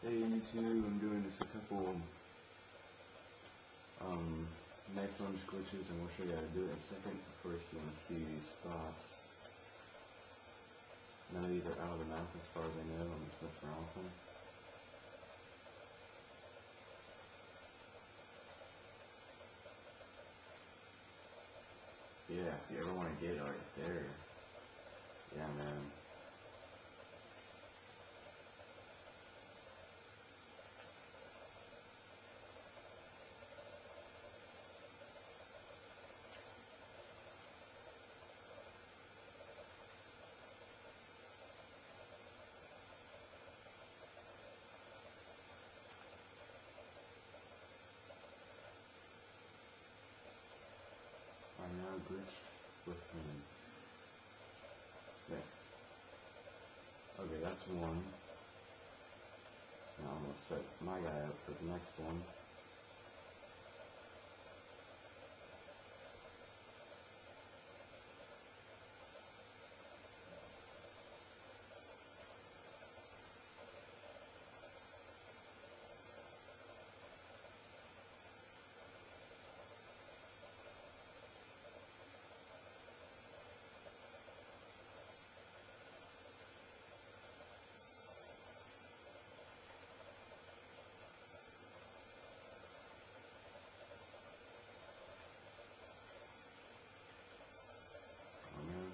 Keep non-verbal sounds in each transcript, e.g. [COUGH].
Hey YouTube, I'm doing just a couple um, lunge glitches and we'll show you how to do it in a second. First you want to see these spots. None of these are out of the map as far as I know, I'm just messing around with them. Yeah, if you ever want to get it right there. Yeah man. Glitched with him. There. Okay, that's one. Now I'm gonna set my guy up for the next one. Oh man.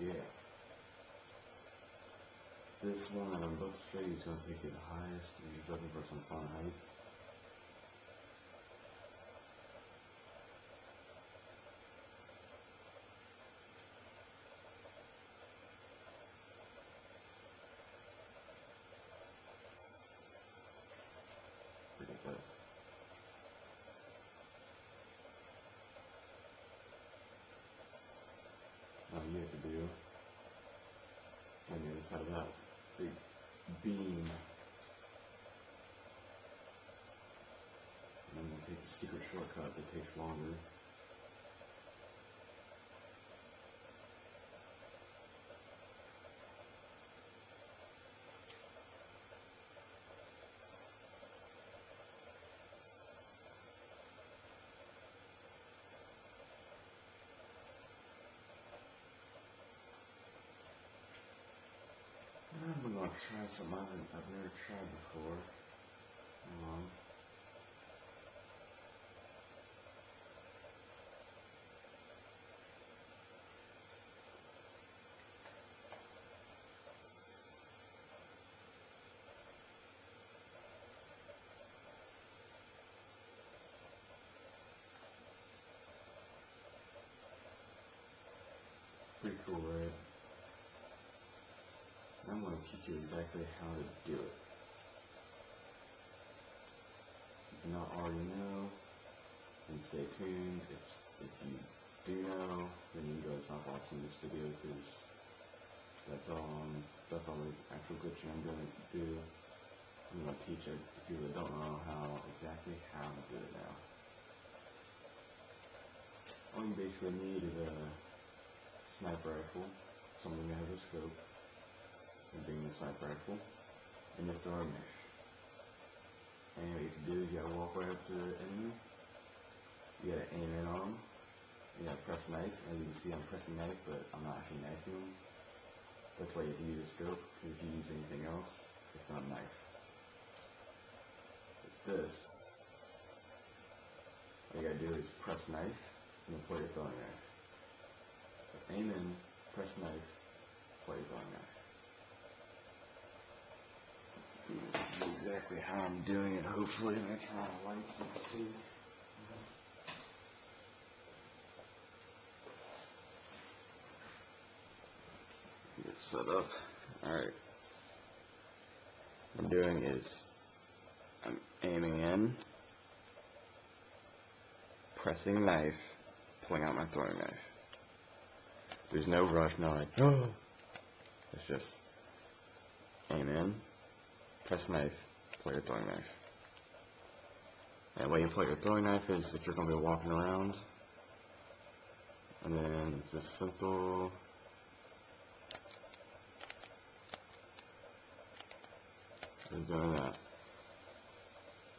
Yeah. This one to show you is going to take you the highest if you're looking for some fun height. Forget that. All you have to do on the other side of that big beam and then we'll take the secret shortcut that takes longer. Gonna try something I've never tried before. On. Pretty cool, right? I'm going to teach you exactly how to do it. If you not already know, then stay tuned. If, if you do know, then you go stop watching this video because that's all um, that's all the actual glitching I'm going to do. I'm going to teach it if you don't know how exactly how to do it now. All you basically need is a sniper rifle, something that has a scope, and bring the sniper rifle, and your throwing knife. And what you can do is you gotta walk right up to the enemy, you gotta aim in on them, you gotta press knife, as you can see I'm pressing knife, but I'm not actually knifing them. That's why you have to use a scope, because if you use anything else, it's not a knife. With this, all you gotta do is press knife, and then play your throwing knife. So aim in, press knife, play your throwing knife. This is exactly how I'm doing it, hopefully. I'm turn on the lights you see. Get set up. Alright. What I'm doing is I'm aiming in, pressing knife, pulling out my throwing knife. There's no rush, no like, oh. [GASPS] It's just aim in, press knife, pull your throwing knife. And way you pull your throwing knife is if you're going to be walking around. And then it's just simple. Just doing that.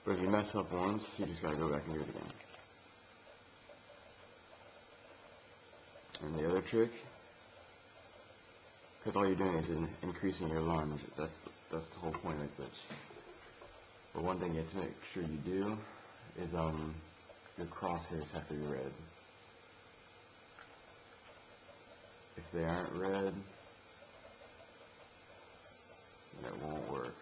But if you mess up once, you just gotta go back and do it again. And the other trick, because all you're doing is in increasing your lunge. That's that's the whole point of the glitch. But one thing you have to make sure you do is um your crosshairs have to be red. If they aren't red, then it won't work.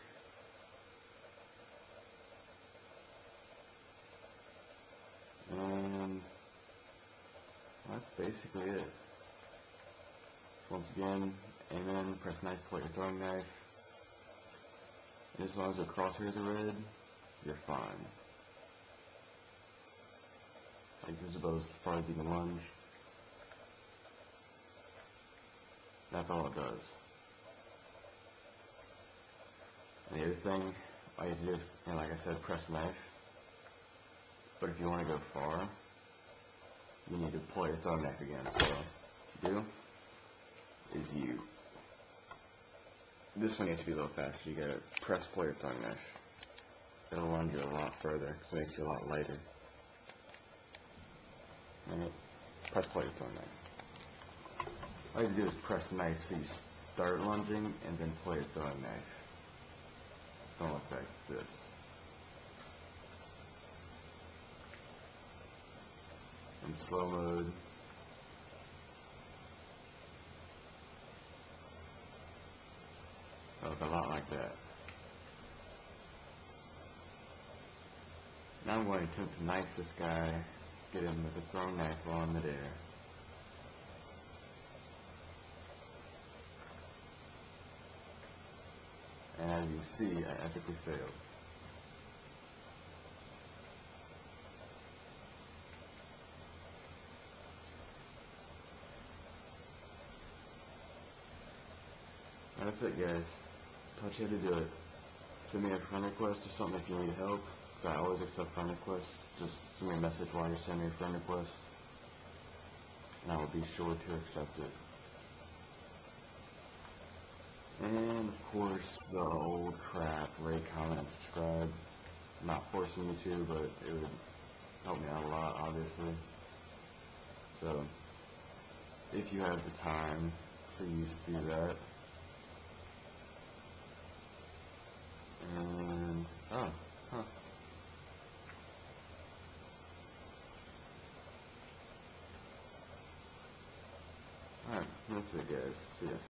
And that's basically it. Once again, aim in, press knife, pull your throwing knife. And as long as your crosshairs are red, you're fine. Like this is about as far as you can lunge. That's all it does. And the other thing, I do you know, like I said, press knife. But if you want to go far, you need to pull your thumb back again. So, do is you. This one needs to be a little faster. You gotta press pull your thumb knife. It'll run you a lot further because it makes you a lot lighter. Alright, press pull your thumb knife. All you do is press knife so you start lunging and then pull your throwing knife. Don't look like this. in slow mode. Look a lot like that. Now I'm going to attempt to knife this guy, get him with a throwing knife while in midair. And as you see, I epically failed. That's it, guys. Taught you how to do it. Send me a friend request or something if you need help. I always accept friend requests. Just send me a message while you're sending a friend request. And I will be sure to accept it. And, of course, the old crap. Rate, comment, and subscribe. I'm not forcing you to, but it would help me out a lot, obviously. So, if you have the time, please do that. And, oh, huh. Alright, that's it guys. See ya.